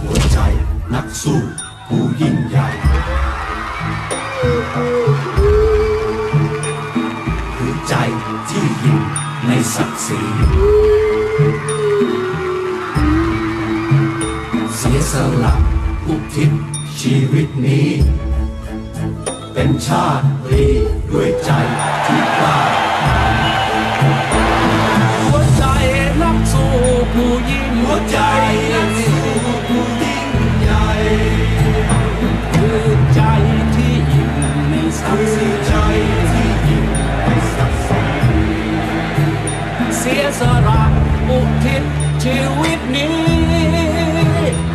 หัวใจนักสู้ผู้ยิ่งใหญ่คือใจที่ยิ่งในศักดิ์ศรีเสียสละอุทิศชีวิตนี้ เป็นชาติรีด้วยใจ เสียสละอุทิศชีวิตนี้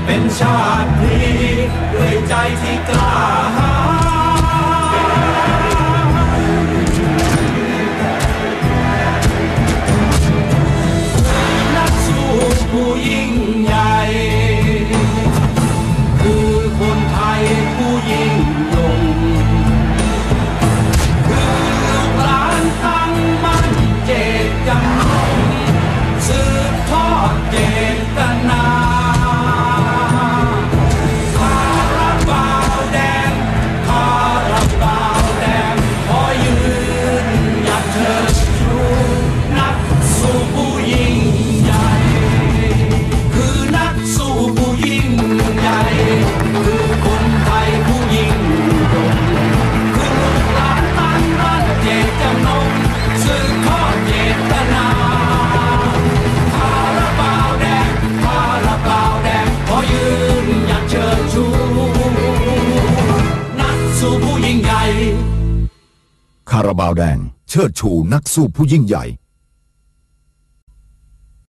เป็นชาตินี้ด้วยใจที่กล้า คาราบาวแดง เชิดชูนักสู้ผู้ยิ่งใหญ่